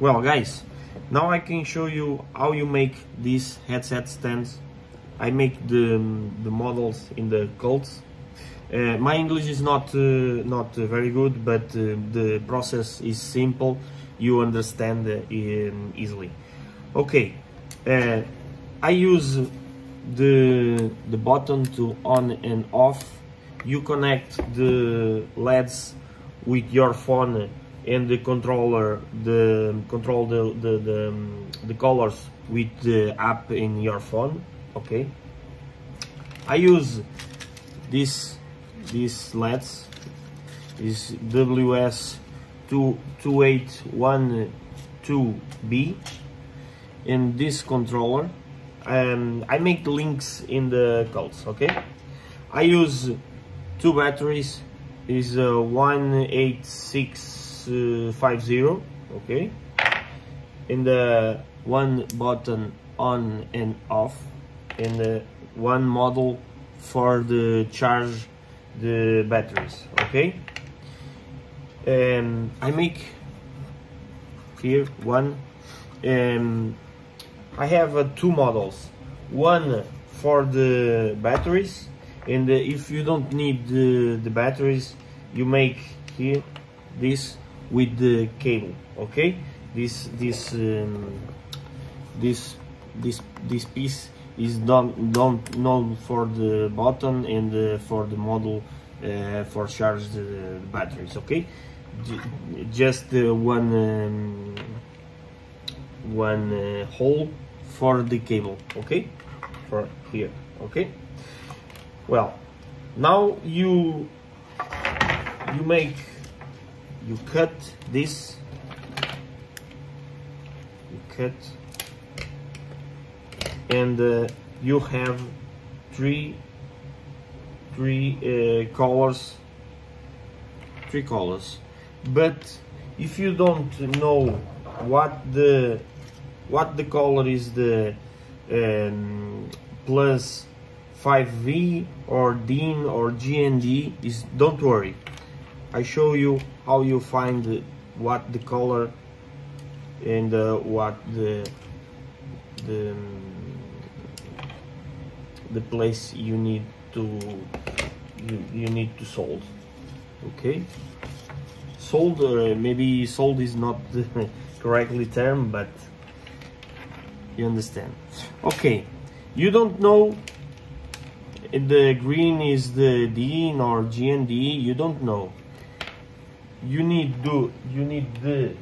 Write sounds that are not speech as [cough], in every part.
Well guys, now I can show you how you make these headset stands. I make the, the models in the Cults. Uh, my English is not uh, not uh, very good, but uh, the process is simple. You understand uh, easily. Okay, uh, I use the the button to on and off. You connect the LEDs with your phone and the controller the control the the the, um, the colors with the app in your phone okay? I use this these leds is ws 2812b in this controller and i make links in the codes okay? I use two batteries is uh, 186 uh, 50 okay? In the one button on and off. In the one model for the charge the batteries okay? And I make here one. And I have uh, two models. One for the batteries and uh, if you don't need the, the batteries you make here this with the cable okay? This this um, this this this piece is done known for the button and uh, for the model uh, for charge the batteries okay? Just uh, one um, one uh, hole for the cable okay? For here okay? Well now you you make you cut this. You cut. And uh, you have three three uh, colors. Three colors. But if you don't know what the what the color is the um, plus 5V or DIN or GND is don't worry I show you how you find what the color and uh, what the the the place you need to you, you need to solve okay? Sold uh, maybe sold is not [laughs] the correctly term but you understand. Okay. You don't know the green is the DIN or GND you don't know you need do you need the.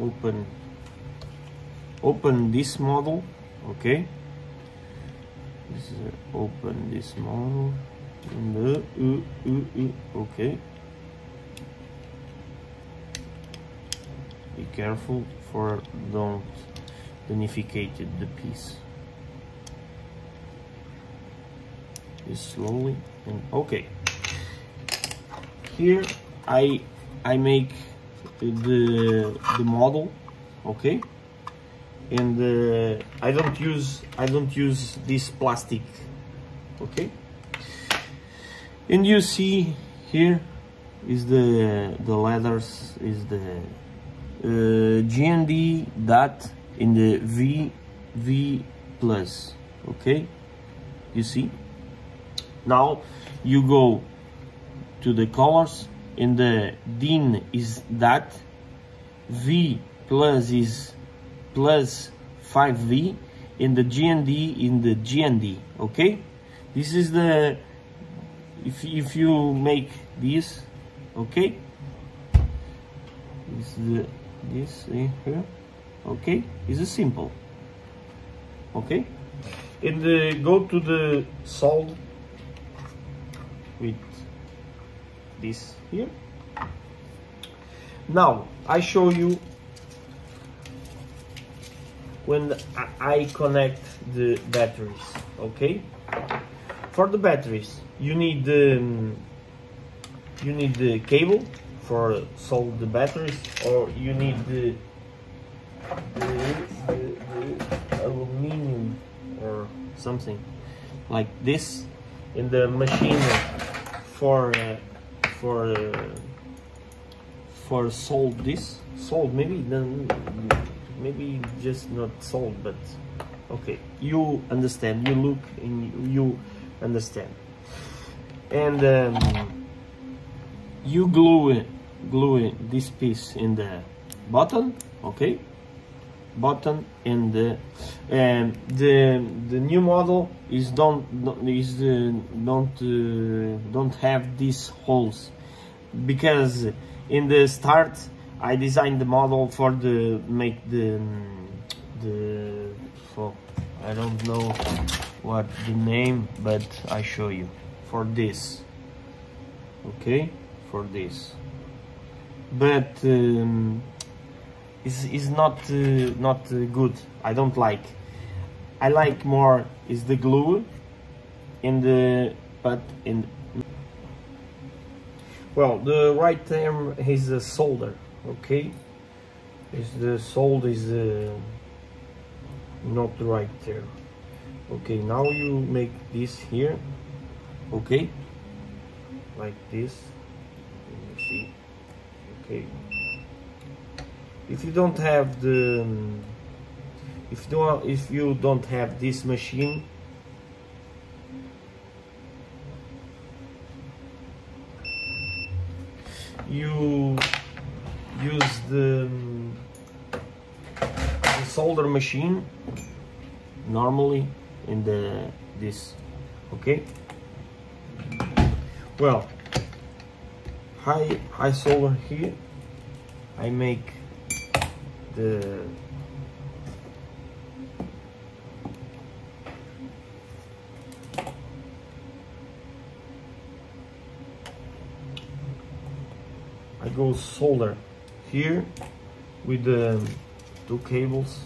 Open. Open this model okay? This is open this model. And the uh, uh, uh, okay. Be careful for don't danificate the piece. Just slowly and okay here I I make the the model okay? And uh, I don't use I don't use this plastic okay? And you see here is the the letters is the uh, GND dot in the V V plus okay? You see? Now you go to the colors and the DIN is that. V plus is plus 5V and the GND in the GND okay? This is the if, if you make this okay? This is the this here okay? Is simple okay? And uh, go to the solve with this here. Now I show you when I connect the batteries okay? For the batteries you need the um, you need the cable for solve the batteries or you need the the, the, the aluminum or something like this in the machine for uh, for for solve this? Solve maybe then maybe just not solve but okay. You understand you look and you understand. And um, you glue glue this piece in the button okay button and the um, the the new model is don't is uh, don't uh, don't have these holes. Because in the start I designed the model for the make the the for I don't know what the name but I show you. For this. Okay? For this. But um, is is not uh, not uh, good. I don't like. I like more is the glue in the but in well the right term is the solder okay? Is the solder is uh, not the right term. Okay now you make this here. Okay. Like this. See. Okay if you don't have the um, if you don't if you don't have this machine you use the, um, the solder machine normally in the this okay? Well high high solder here I make the I go solder here with the two cables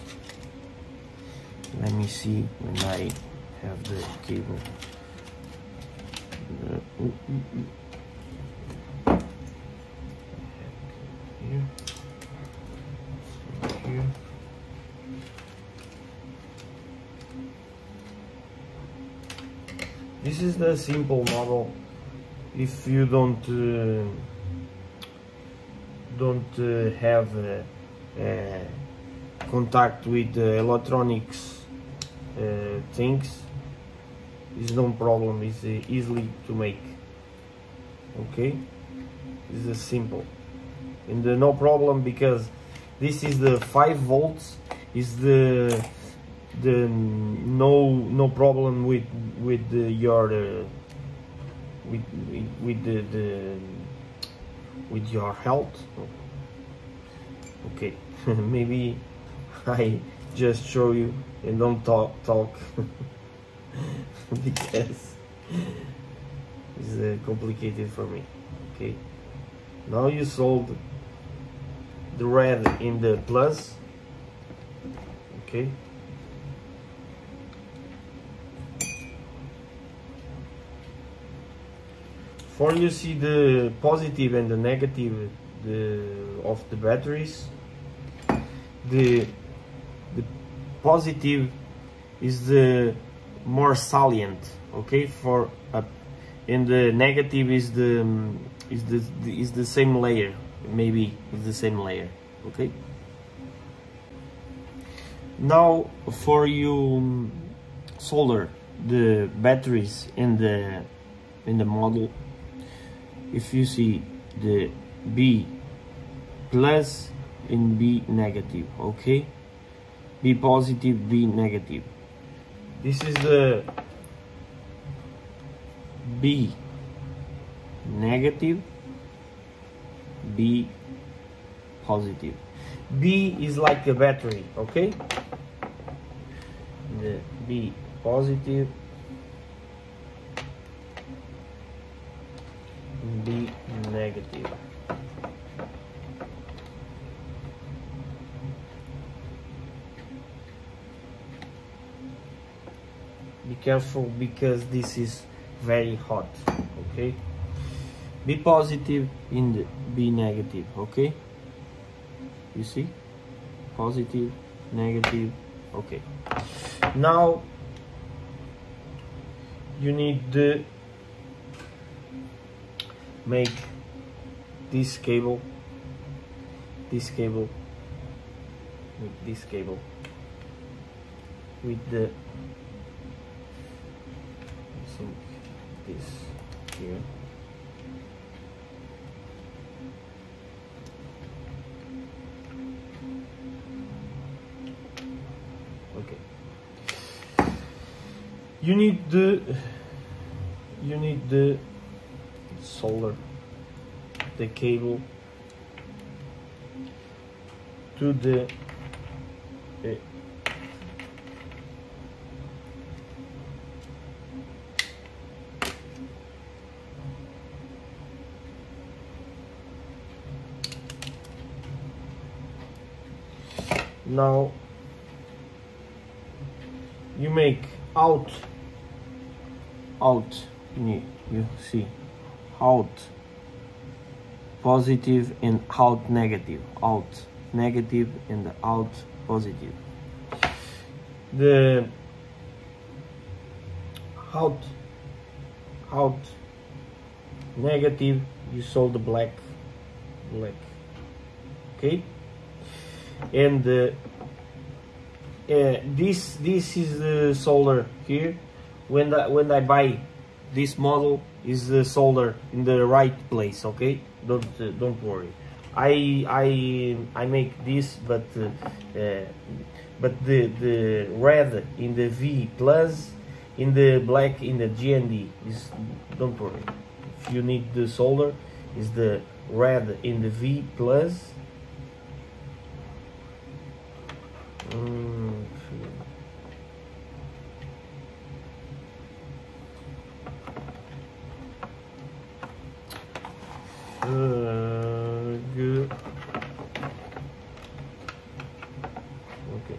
let me see when I have the cable uh, ooh. here here. This is the simple model. If you don't uh, don't uh, have uh, uh contact with electronics uh, things, is no problem. It's easily to make. Okay, this is simple, and no problem because this is the 5 volts is the the no no problem with with the, your uh, with with the, the with your health? Okay. [laughs] Maybe I just show you and don't talk talk. [laughs] Because it's uh, complicated for me. Okay. Now you sold the red in the plus. Okay for you see the positive and the negative the, of the batteries the the positive is the more salient okay? For and the negative is the um, is the is the same layer maybe it's the same layer okay? Now for you um, solder the batteries in the in the model if you see the B plus and B negative okay B positive B negative this is the B negative B positive. B is like a battery, okay? The B positive, Be careful because this is very hot, okay? B positive in the B negative okay? You see? Positive negative okay. Now you need to make this cable this cable with this cable with the think this here. Okay. You need the you need the solder the cable to the uh, now you make out out you, you see out positive and out negative. Out negative and out positive. The out out negative you saw the black black okay? And uh, uh, this this is the solder here. When I, when I buy this model is the solder in the right place okay don't uh, don't worry. I I I make this but uh, uh, but the the red in the V plus in the black in the GND is don't worry. If you need the solder is the red in the V plus. Mm, uh, Okay.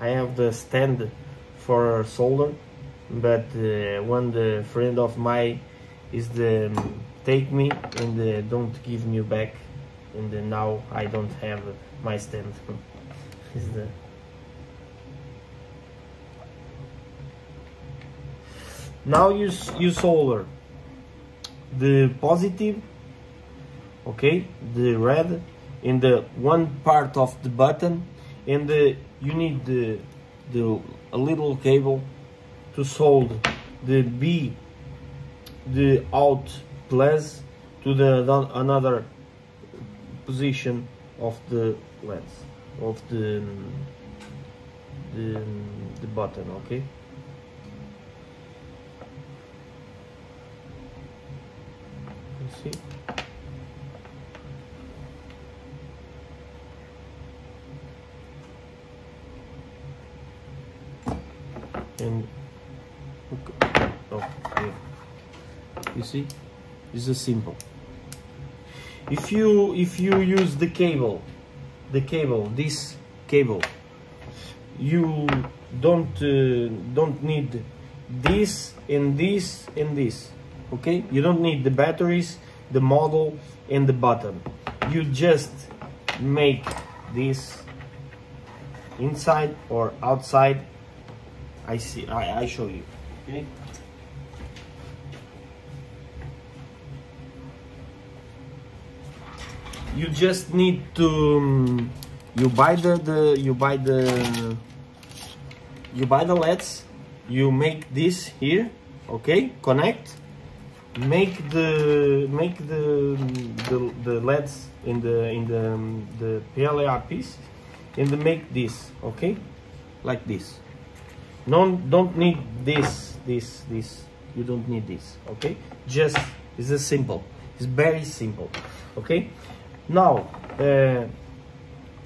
I have the stand for solder, but uh, one the friend of mine is the um, take me and uh, don't give me back and now I don't have my stand [laughs] is the now you you solder the positive okay the red in the one part of the button and the you need the the a little cable to solder the B the out plus to the another position of the lens of the the, the button okay you see. And oh yeah. you see? This is simple. If you if you use the cable the cable this cable you don't uh, don't need this and this and this okay? You don't need the batteries the model and the button you just make this inside or outside. I see I, I show you okay? You just need to um, you buy the, the you buy the you buy the leds. You make this here okay? Connect make the make the the, the leds in the in the um, the PLA piece and make this okay? Like this. Don't don't need this this this. You don't need this okay? Just it's a simple. It's very simple okay? Now, uh,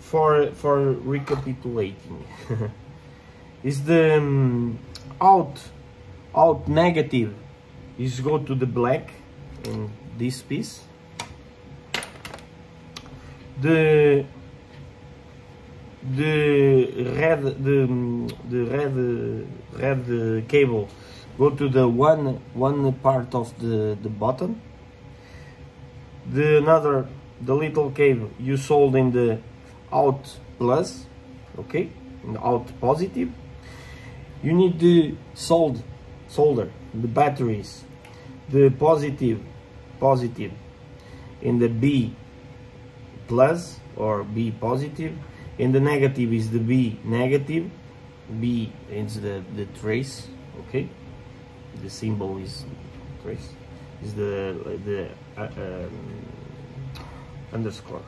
for for recapitulating, [laughs] is the um, out out negative is go to the black in this piece. The the red the the red red cable go to the one one part of the the button. The another the little cable you sold in the out plus okay in the out positive you need to sold solder the batteries the positive positive in the B plus or B positive positive in the negative is the B negative B is the, the trace okay? The symbol is trace is the the uh, um, underscore.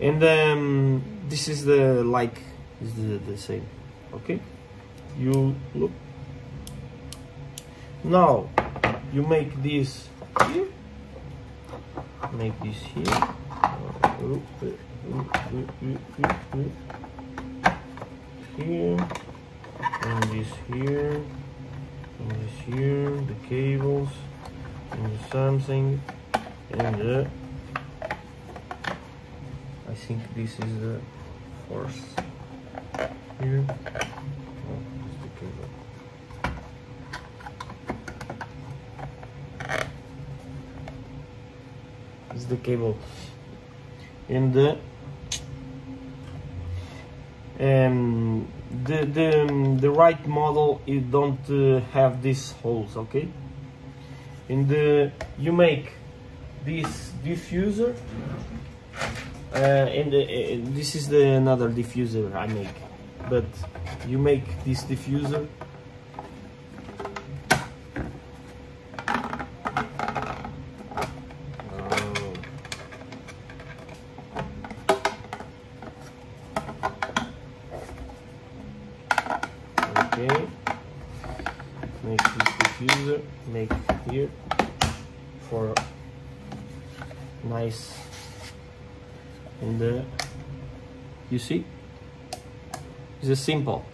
And um, this is the like is the, the same okay? You look now you make this here. Make this here. Here. And this here. And this here. The cables. And something. And the I think this is the force here oh, the cable is the cable. In the um, the the um, the right model you don't uh, have these holes okay? In the you make this diffuser uh, and uh, this is the another diffuser I make. But you make this diffuser make this diffuser make here for nice and uh, you see? It's a simple.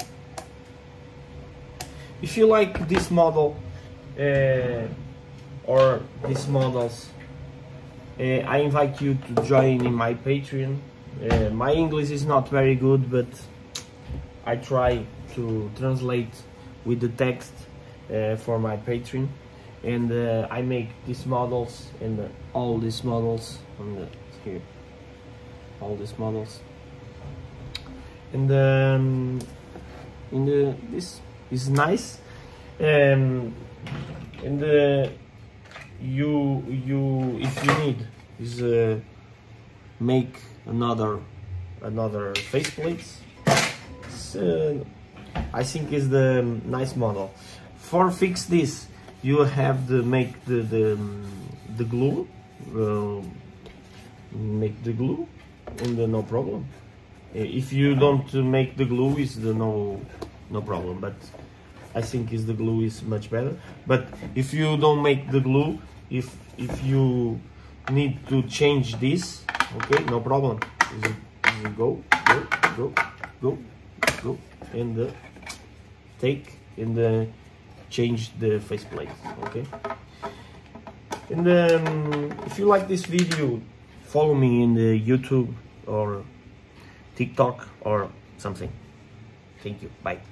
If you like this model uh, or these models uh, I invite you to join in my Patreon. Uh, my English is not very good but I try to translate with the text uh, for my Patreon and uh, I make these models and uh, all these models on the here. All these models. And um, in the this is nice. Um, and uh, you you if you need is uh, make another another faceplates. Uh, I think is the nice model. For fix this, you have to make the the, the glue, uh, make the glue, and uh, no problem. If you don't make the glue, is the no no problem. But I think is the glue is much better. But if you don't make the glue, if if you need to change this, okay, no problem. Is it, go go go go go and the take and the change the faceplate okay? And um, if you like this video follow me in the youtube or tiktok or something. Thank you. Bye